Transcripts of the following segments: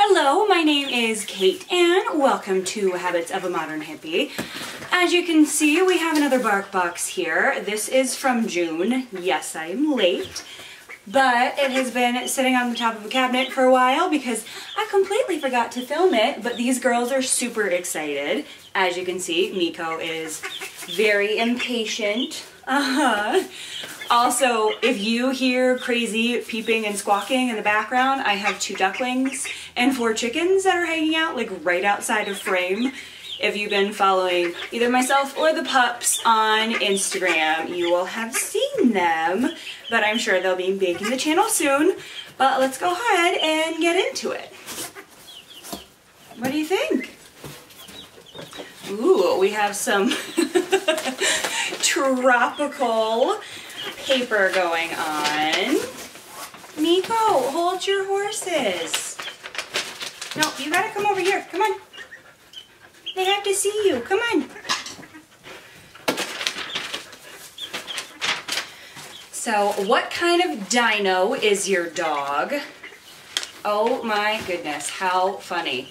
Hello, my name is Kait and welcome to Habits of a Modern Hippie. As you can see, we have another BarkBox here. This is from June. Yes, I am late, but it has been sitting on the top of a cabinet for a while because I completely forgot to film it, but these girls are super excited. As you can see, Miko is very impatient. Uh-huh. Also, if you hear crazy peeping and squawking in the background, I have two ducklings and four chickens that are hanging out like right outside of frame. If you've been following either myself or the pups on Instagram, you will have seen them, but I'm sure they'll be making the channel soon. But let's go ahead and get into it. What do you think? Ooh, we have some tropical paper going on. Miko, hold your horses. No, you gotta come over here. Come on. They have to see you. Come on. So, what kind of dino is your dog? Oh my goodness, how funny.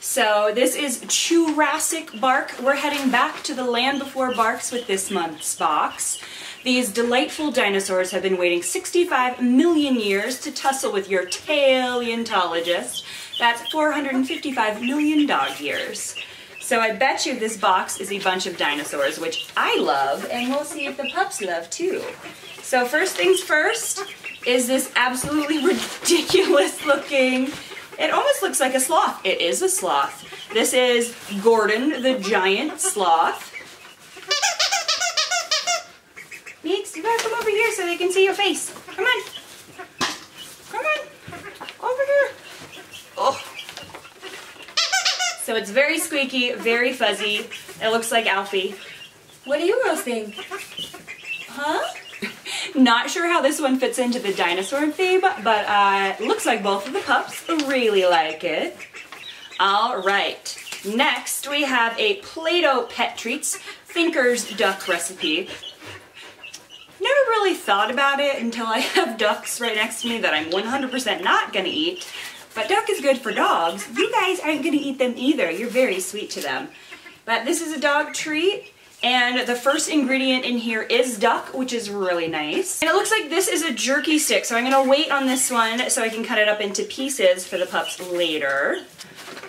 So this is Chewrassic Bark. We're heading back to the land before barks with this month's box. These delightful dinosaurs have been waiting 65 million years to tussle with your paleontologist. That's 455 million dog years. So I bet you this box is a bunch of dinosaurs, which I love, and we'll see if the pups love too. So first things first is this absolutely ridiculous looking, it almost looks like a sloth. It is a sloth. This is Gordon the giant sloth. Meeks, you gotta come over here so they can see your face. Come on. Come on. Over here. Oh. So it's very squeaky, very fuzzy. It looks like Alfie. What do you girls think? Huh? Not sure how this one fits into the dinosaur theme, but uh, looks like both of the pups really like it. All right. Next, we have a Plato Pet Treats Thinker's Duck recipe. Never really thought about it until I have ducks right next to me that I'm 100% not gonna eat. But duck is good for dogs. You guys aren't gonna eat them either. You're very sweet to them. But this is a dog treat. And the first ingredient in here is duck, which is really nice. And it looks like this is a jerky stick, so I'm gonna wait on this one so I can cut it up into pieces for the pups later.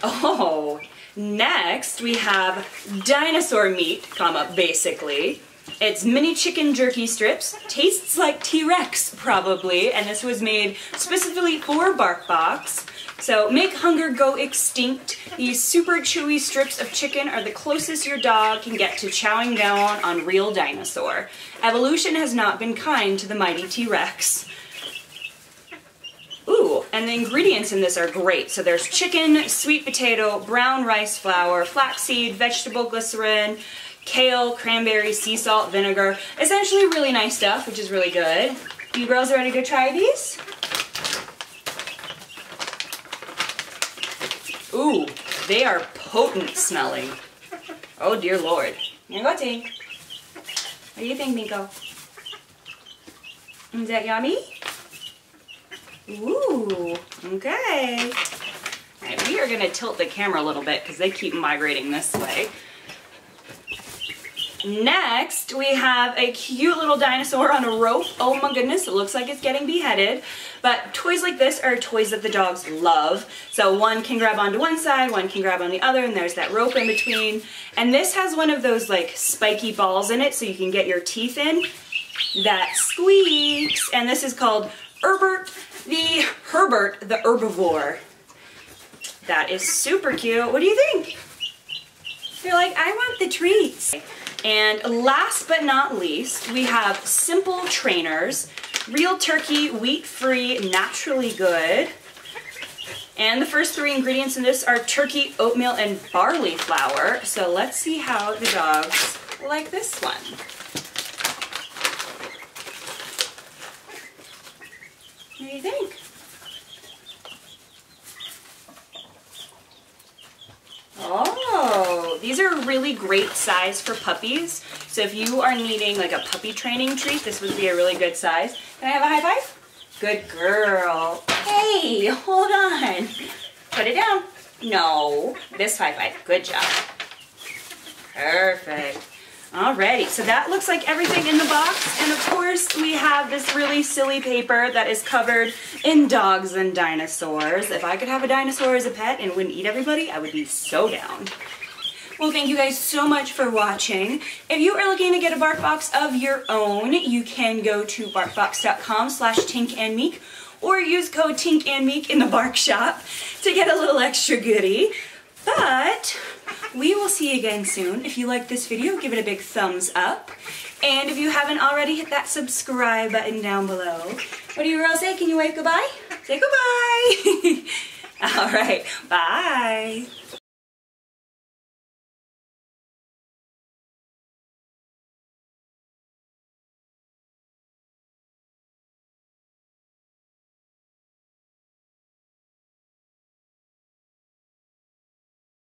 Oh, next we have dinosaur meat, comma, basically. It's mini chicken jerky strips. Tastes like T-Rex, probably, and this was made specifically for BarkBox. So make hunger go extinct. These super chewy strips of chicken are the closest your dog can get to chowing down on real dinosaur. Evolution has not been kind to the mighty T-Rex. Ooh, and the ingredients in this are great. So there's chicken, sweet potato, brown rice flour, flaxseed, vegetable glycerin, kale, cranberry, sea salt, vinegar. Essentially really nice stuff, which is really good. You girls ready to try these? Ooh, they are potent smelling. Oh dear lord. Go, What do you think, Miko? Is that yummy? Ooh, okay. All right, we are gonna tilt the camera a little bit because they keep migrating this way. Next, we have a cute little dinosaur on a rope. Oh my goodness, it looks like it's getting beheaded. But toys like this are toys that the dogs love. So one can grab onto one side, one can grab on the other, and there's that rope in between. And this has one of those like spiky balls in it so you can get your teeth in. That squeaks. And this is called Herbert the Herbert the Herbivore. That is super cute. What do you think? You're like, I want the treats. And last but not least, we have Simple Trainers, real turkey, wheat-free, naturally good. And the first three ingredients in this are turkey, oatmeal, and barley flour. So let's see how the dogs like this one. What do you think? Oh, these are really great size for puppies. So if you are needing like a puppy training treat, this would be a really good size. Can I have a high five? Good girl. Hey, hold on. Put it down. No, this high five. Good job. Perfect. Alrighty, so that looks like everything in the box. And of course, we have this really silly paper that is covered in dogs and dinosaurs. If I could have a dinosaur as a pet and wouldn't eat everybody, I would be so down. Well, thank you guys so much for watching. If you are looking to get a BarkBox of your own, you can go to barkbox.com slash tinkandmeek or use code tinkandmeek in the Bark Shop to get a little extra goodie. But we will see you again soon. If you like this video, give it a big thumbs up. And if you haven't already, hit that subscribe button down below. What do you girls say? Can you wave goodbye? Say goodbye. All right, bye.